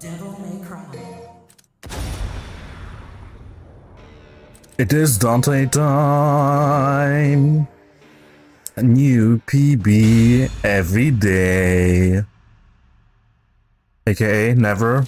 Devil may cry. It is Dante time. A new PB every day. AKA never.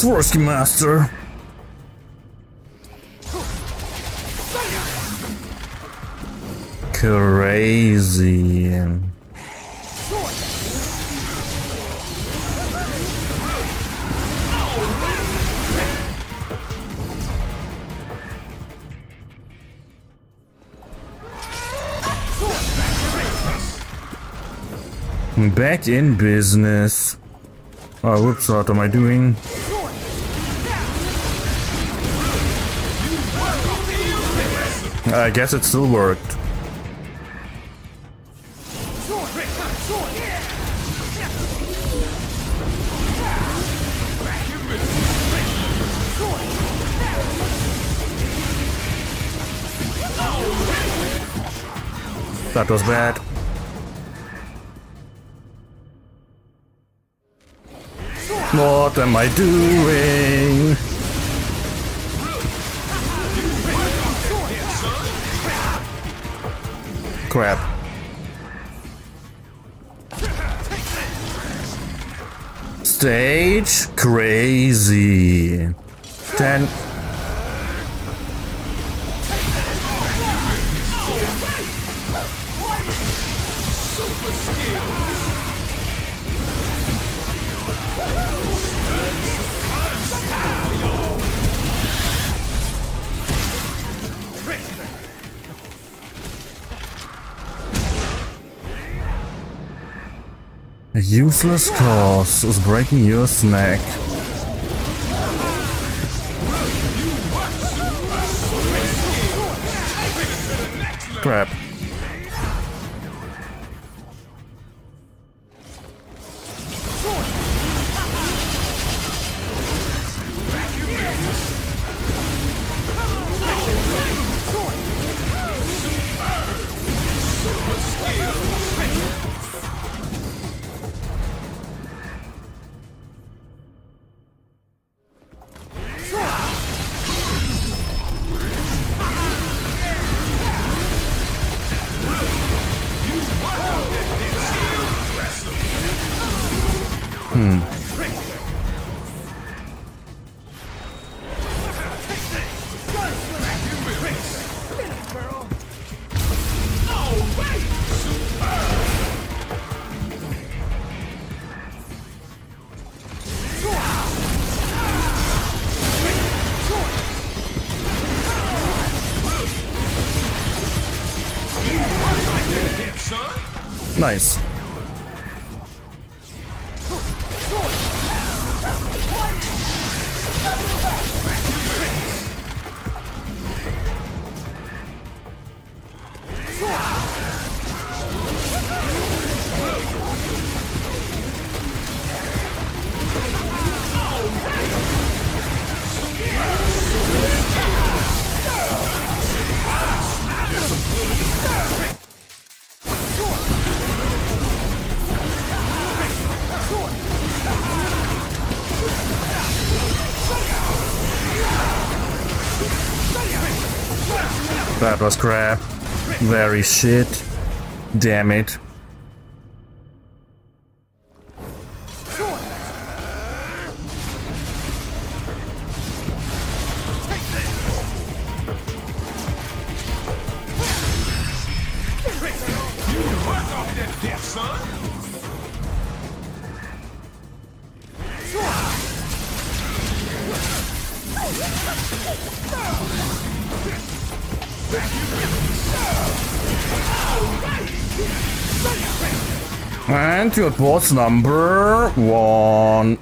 Swarovski Master. Crazy. Back in business. Oh, whoops, what am I doing? I guess it still worked. That was bad. What am I doing? Crap. Stage crazy. Ten. Useless cause is breaking your snack. Crap. Nice. That was crap. Very shit. Damn it. And your boss number one.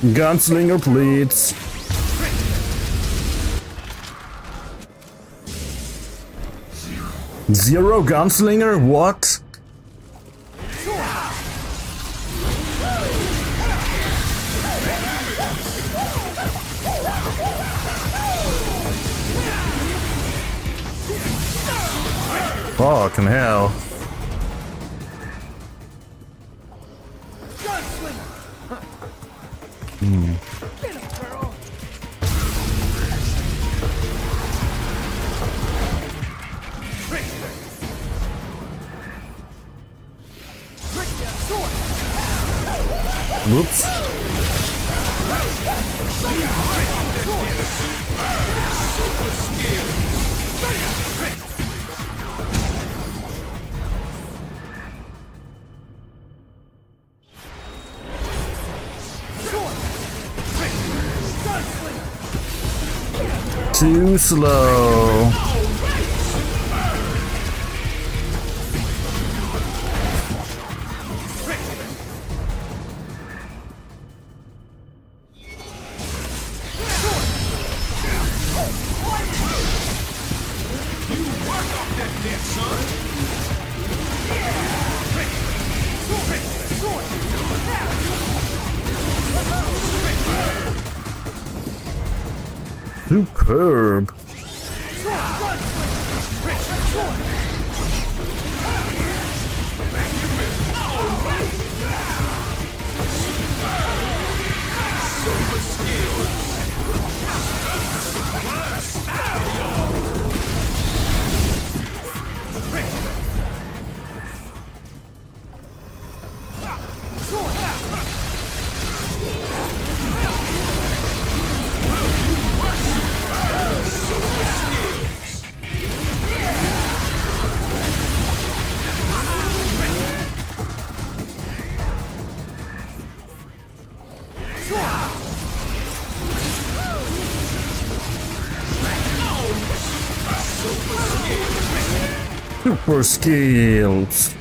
Gunslinger, please. Zero gunslinger? What? Fucking hell. Whoops. Slow. Super skills.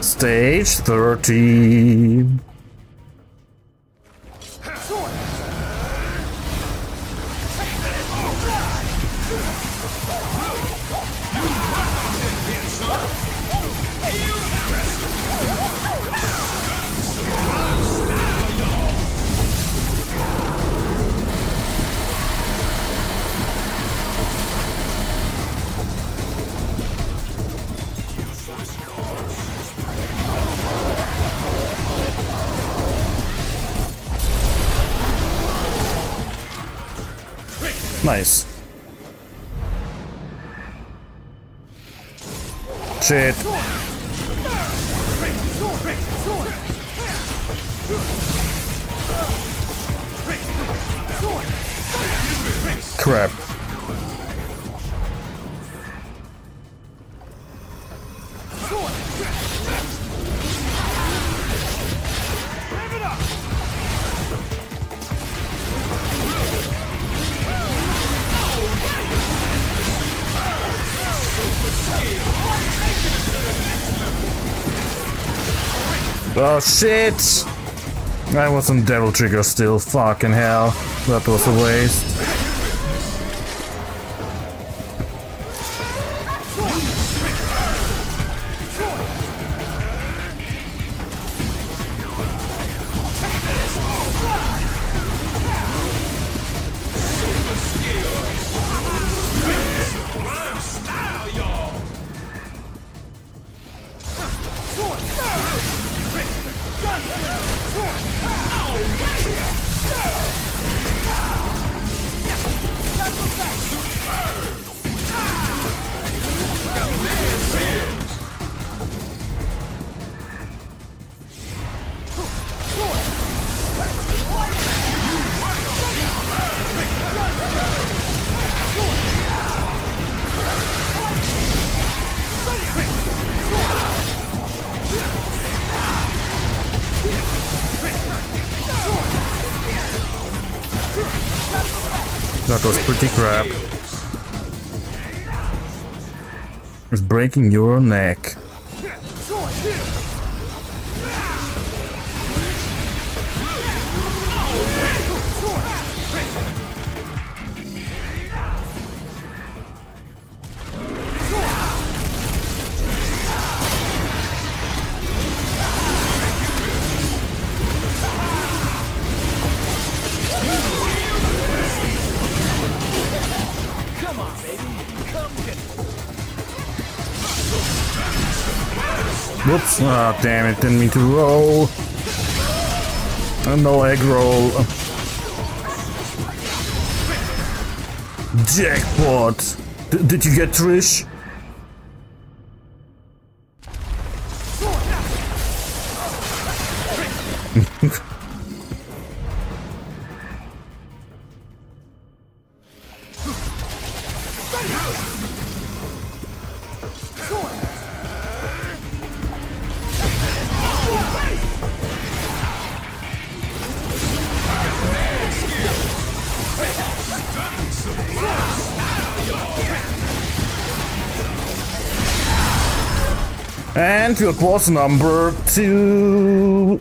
Stage 13. Crap. Oh shit! I was on Devil Trigger still, fucking hell. That was a waste. That was pretty crap. It's breaking your neck. Ah, damn it. Didn't mean to roll. No egg roll. Jackpot. D did you get Trish? Your boss number two.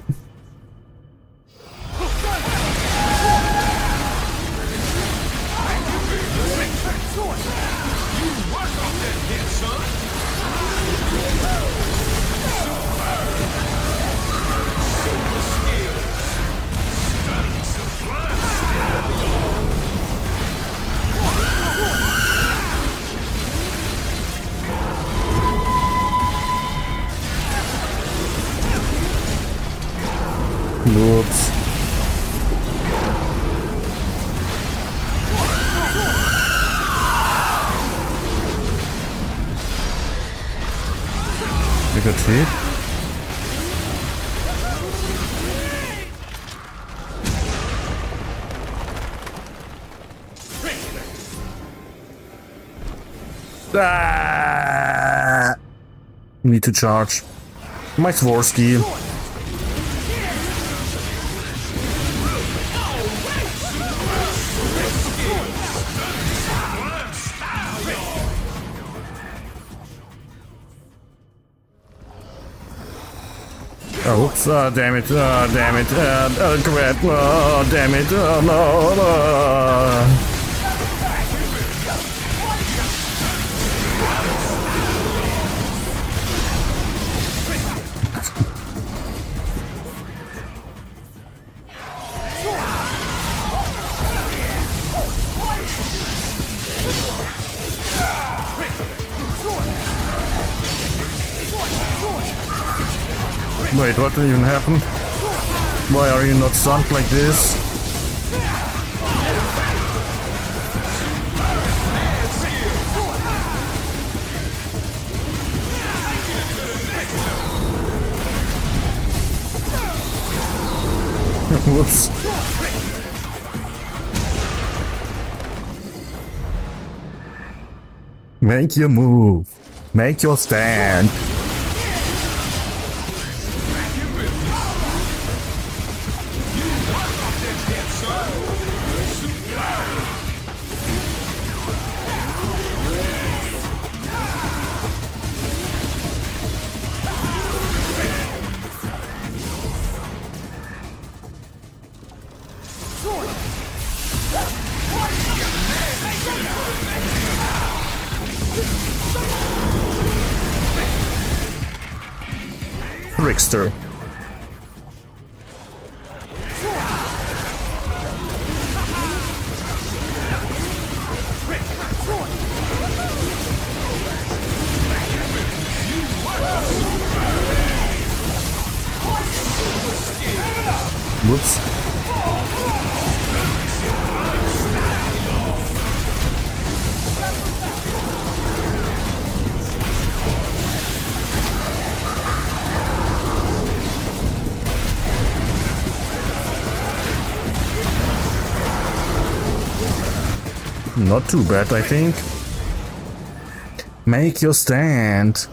Got hit? Ah! Need to charge. My Sworsky. Oh, oh, damn it, oh, damn it, Oh, uh, crap, oh, damn it, oh, no, no. Wait, what even happened? Why are you not sunk like this? Whoops. Make your move. Make your stand. Not too bad, I think. Make your stand.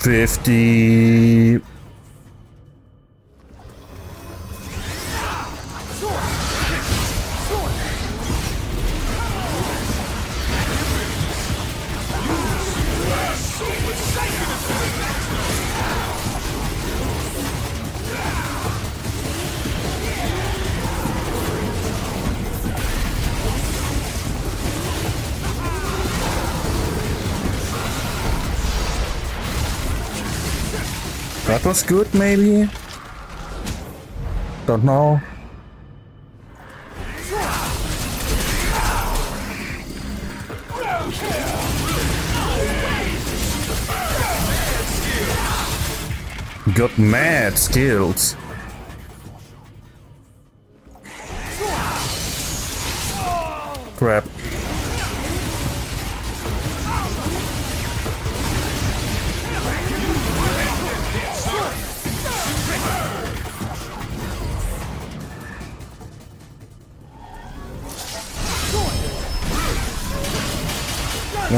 50. That was good, maybe? Don't know. Got mad skills. Crap.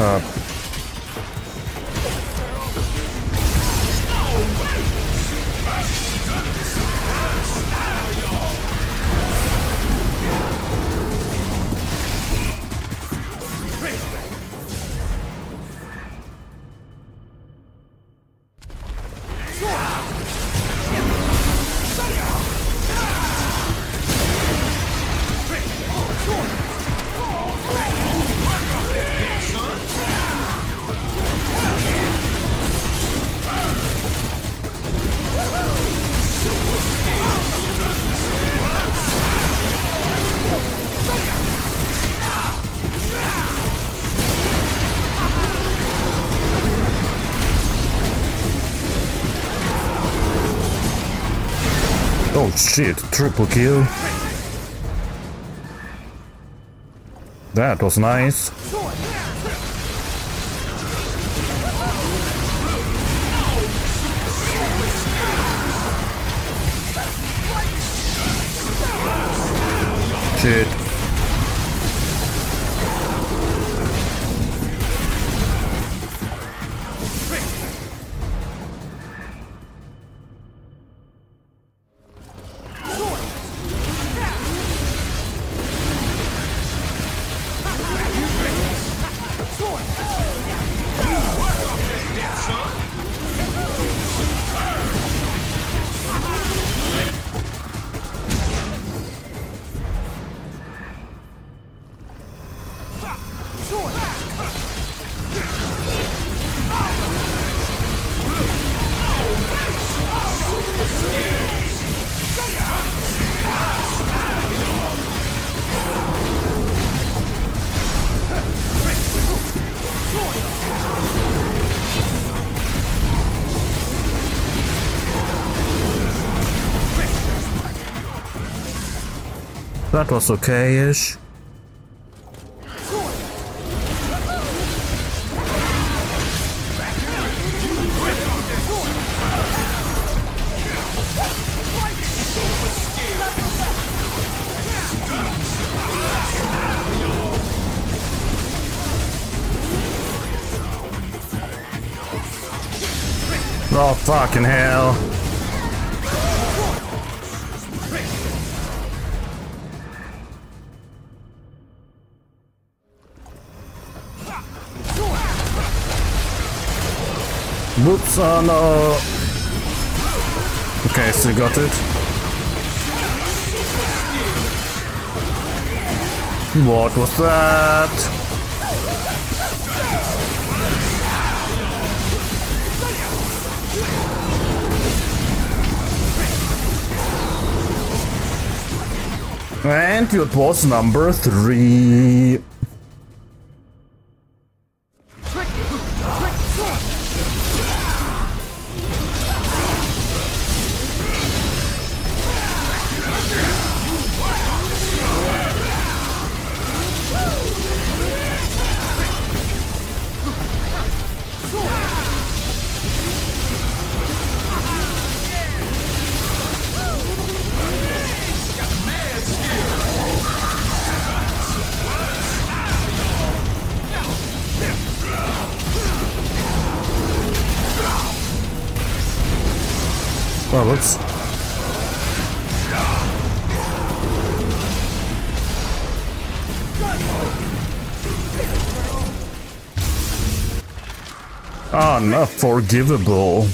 Uh, shit, triple kill. That was nice. Shit. That was okay-ish. Oh, fucking hell. Whoops, oh no. Okay, still got it. What was that? And it was number three. Oh, ah, whoops. Unforgivable.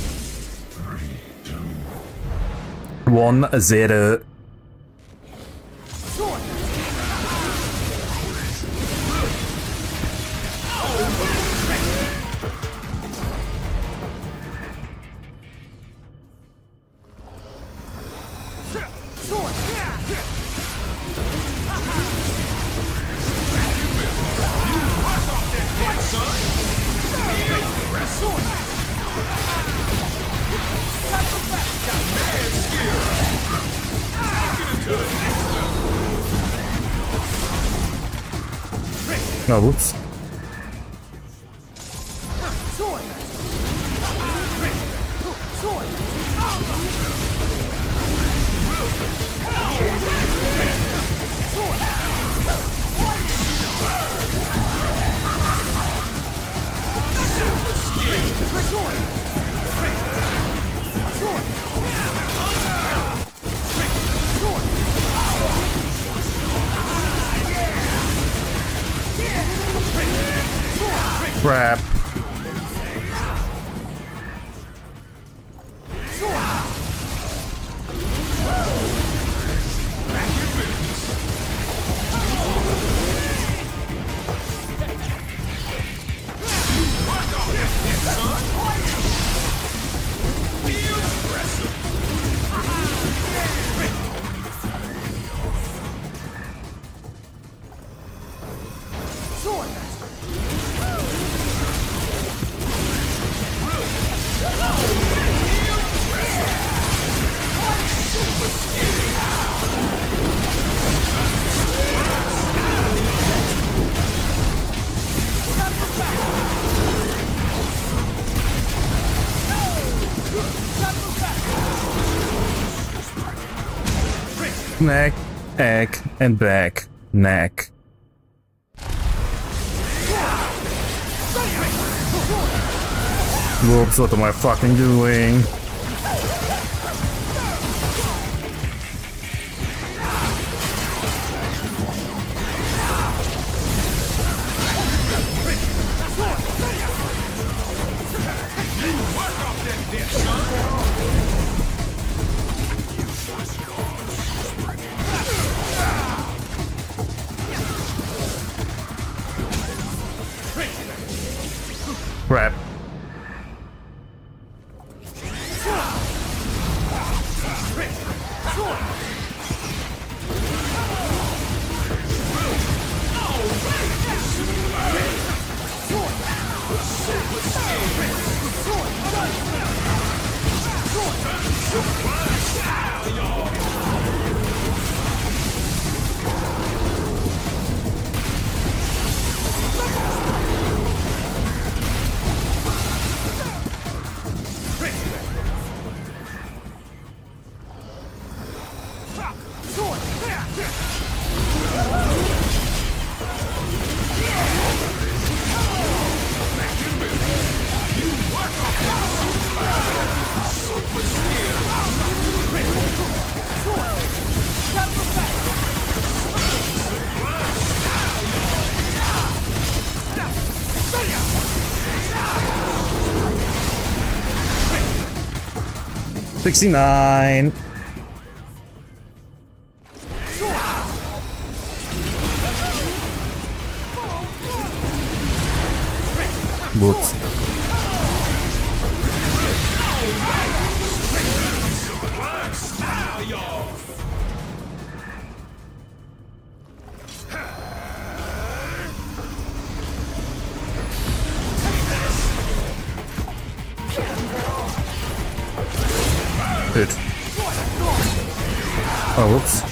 One zero. Neck, egg, and back. Neck. Whoops, what am I fucking doing? 69. Oh, whoops.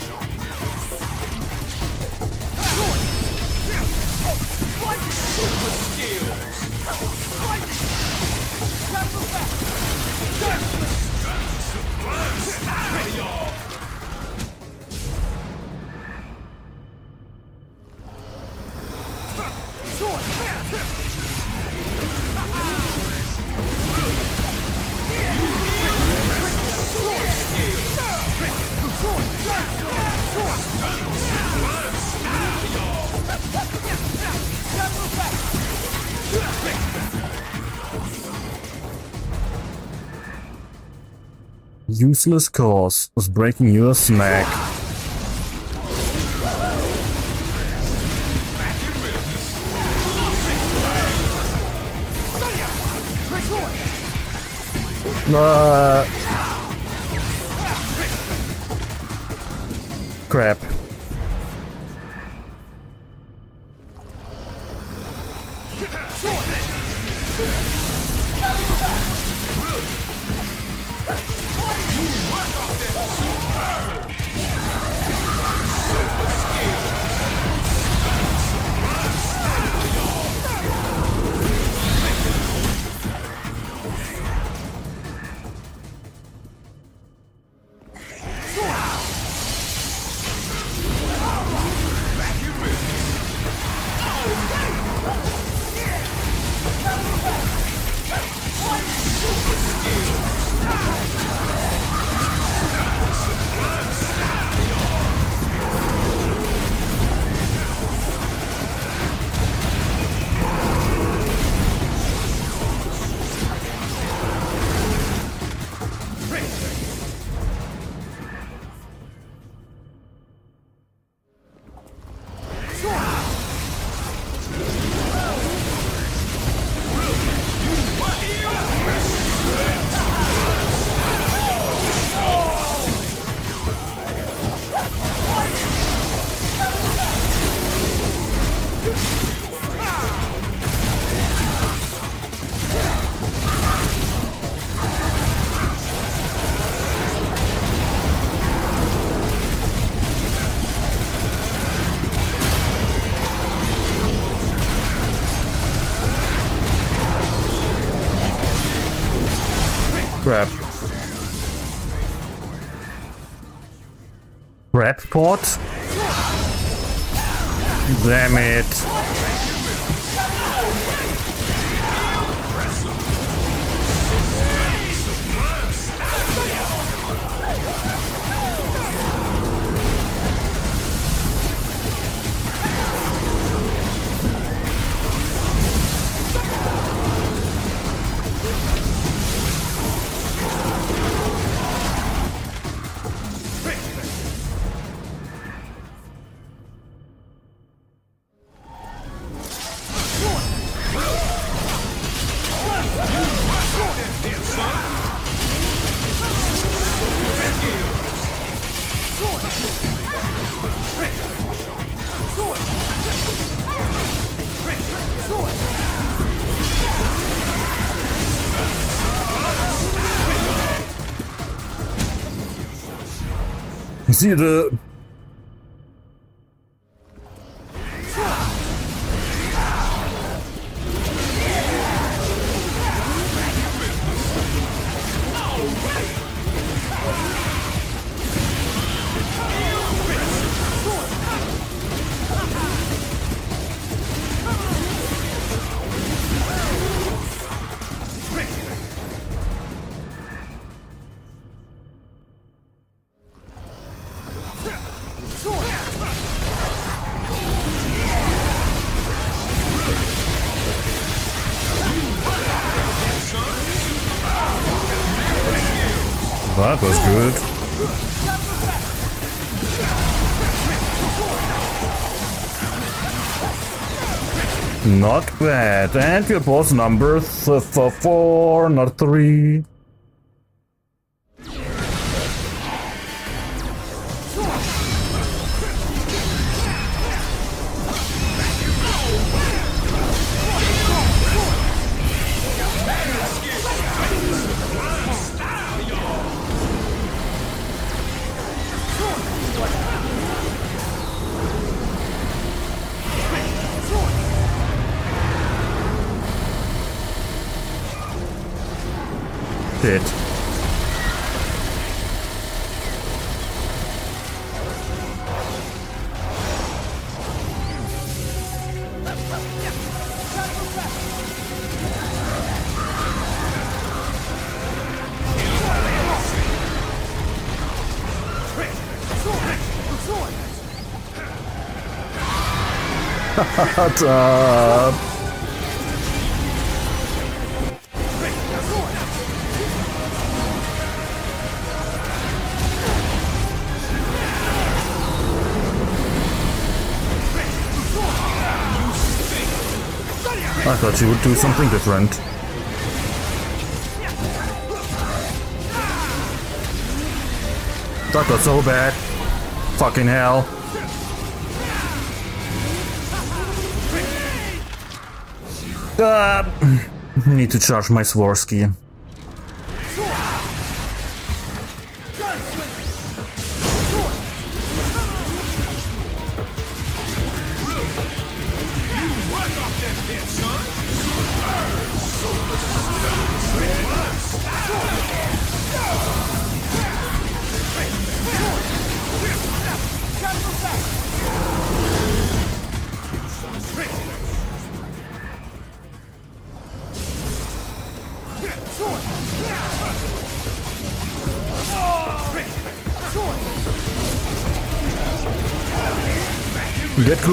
Useless cause was breaking your smack. Uh, crap. Crap. Crap pot? Damn it. See the That was good. Not bad. And your boss number four, not three. Shut up. I thought you would do something different. That got so bad. Fucking hell. Uh, need to charge my Swarovski.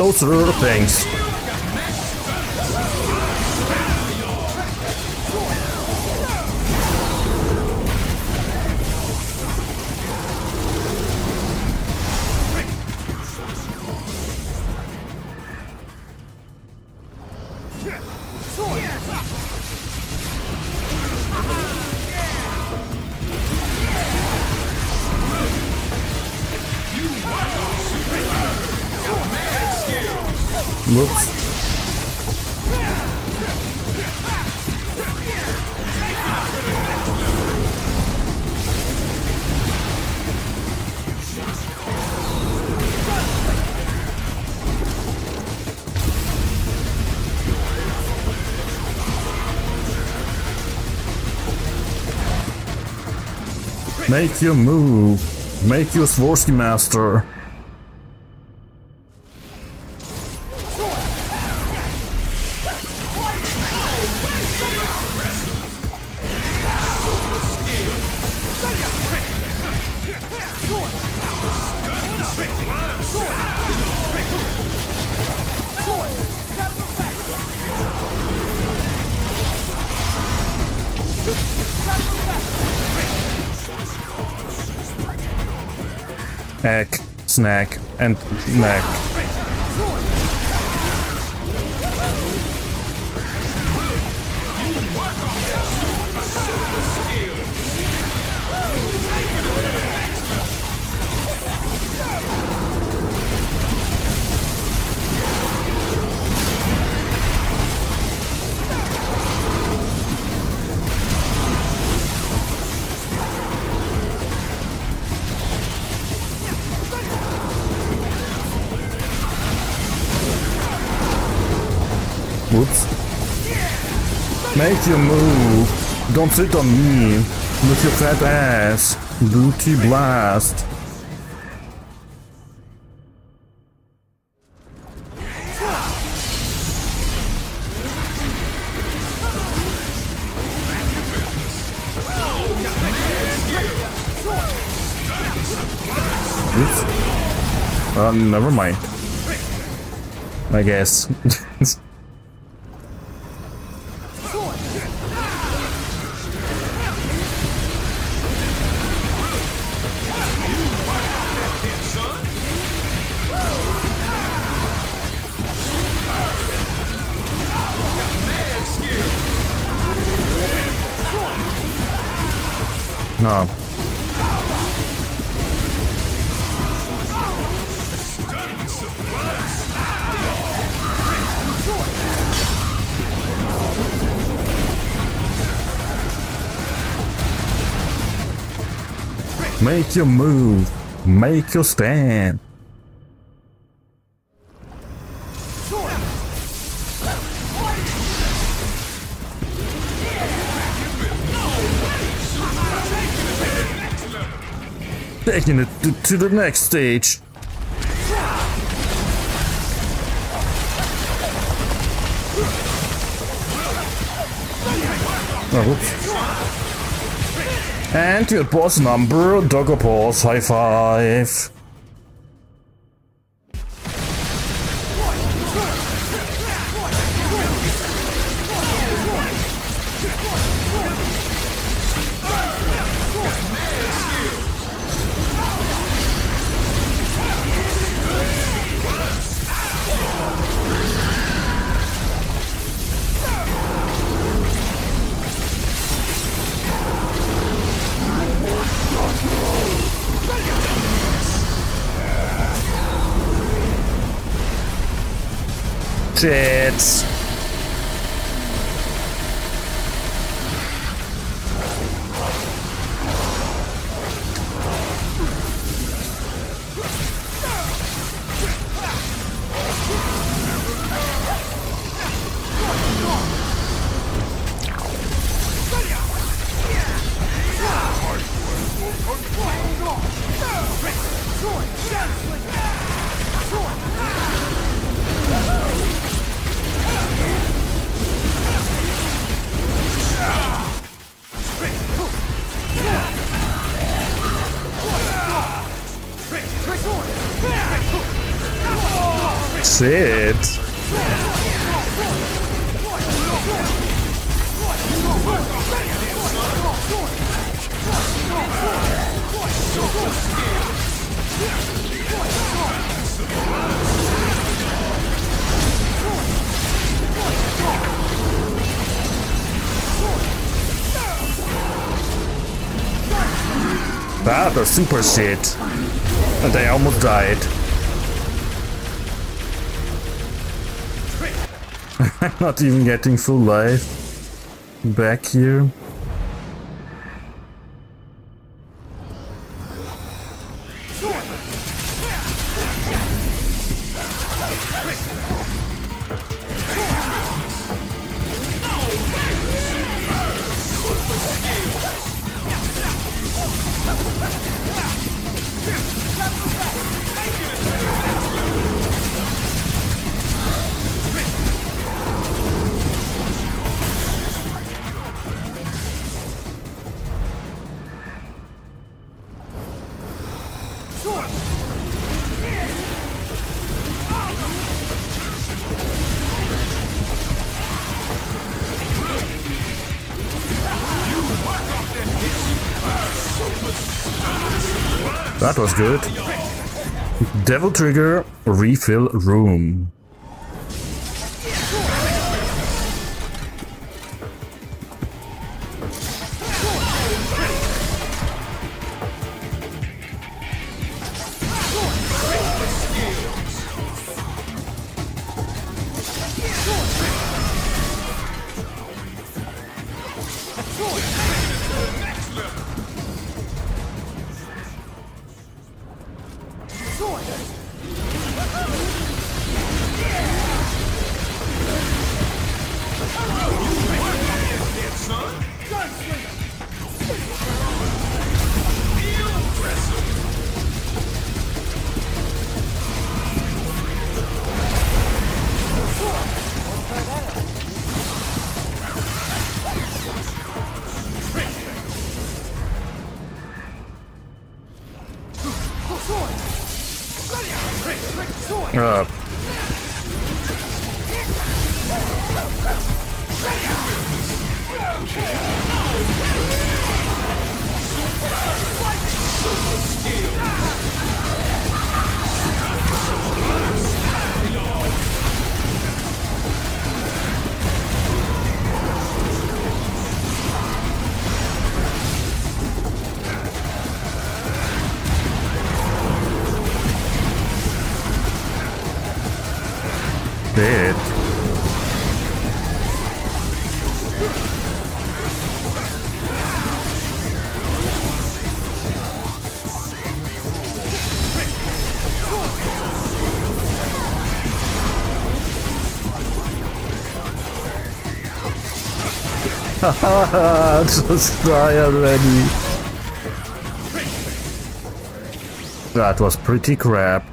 Closer, thanks. Make your move. Make your Swarovski master. Snack, and neck. Make your move. Don't sit on me. With your fat ass. Booty blast. Oops. Uh, never mind. I guess. No. Make your move. Make your stand. Taking it to, to the next stage. Oh. And your boss number, Doggo Paws, high five. Pirates. Shit. Shit. That was super shit. And I almost died. I'm not even getting full life back here. Good. Devil Trigger Refill Room. Dead. Just die already. That was pretty crap.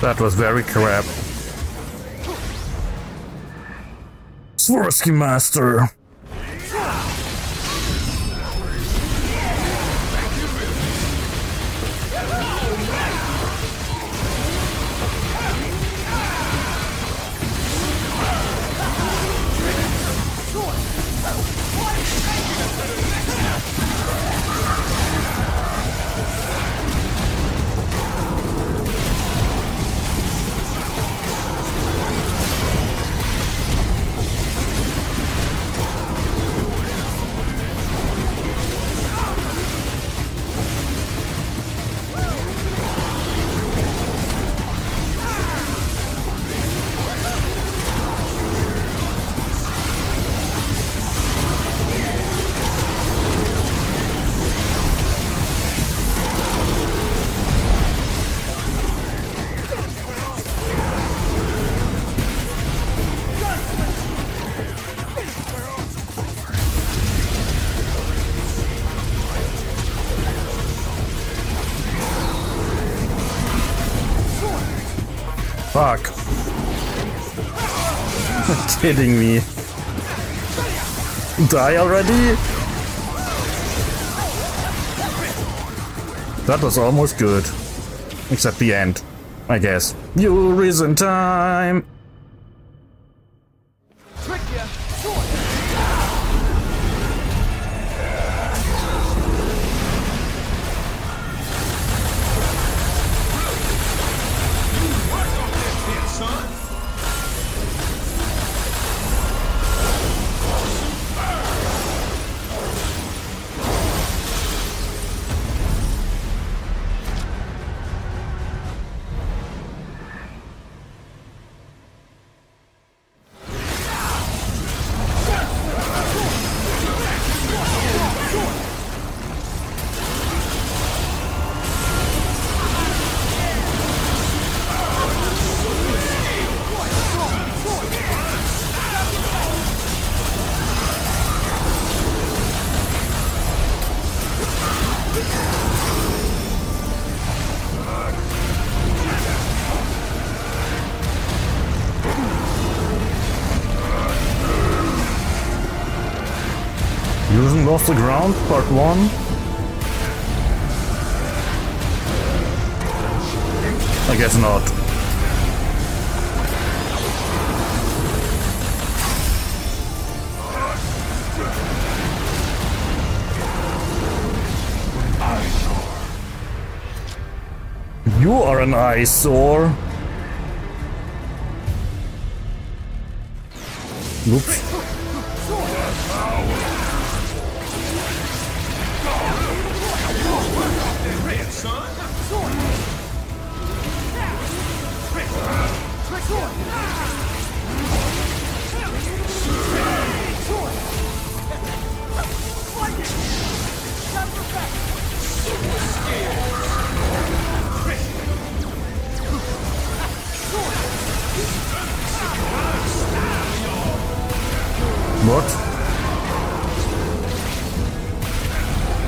That was very crap. Swarovski Master. Kidding me. Die already? That was almost good. Except the end, I guess. Urizen time! Part 1. I guess not. You are an eyesore. Oops. What?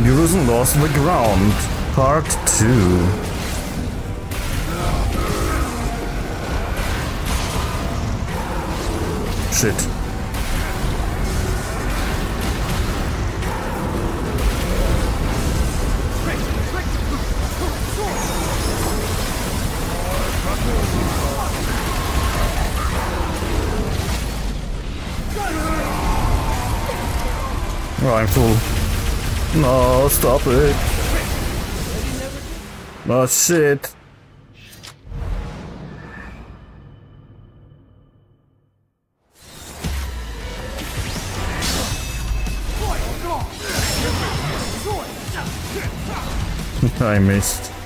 Urizen lost the ground. Part 2. Shit. I'm full. No, stop it. Oh shit. I missed.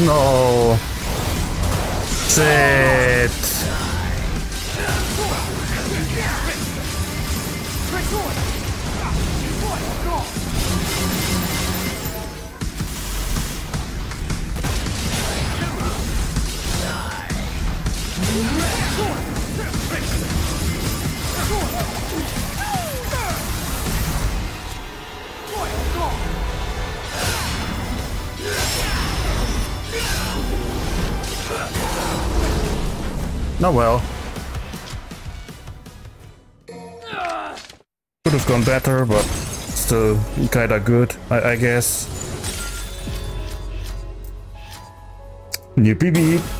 No. Shit. Oh well. Could have gone better, but still kinda good, I, I guess. Yippee beep.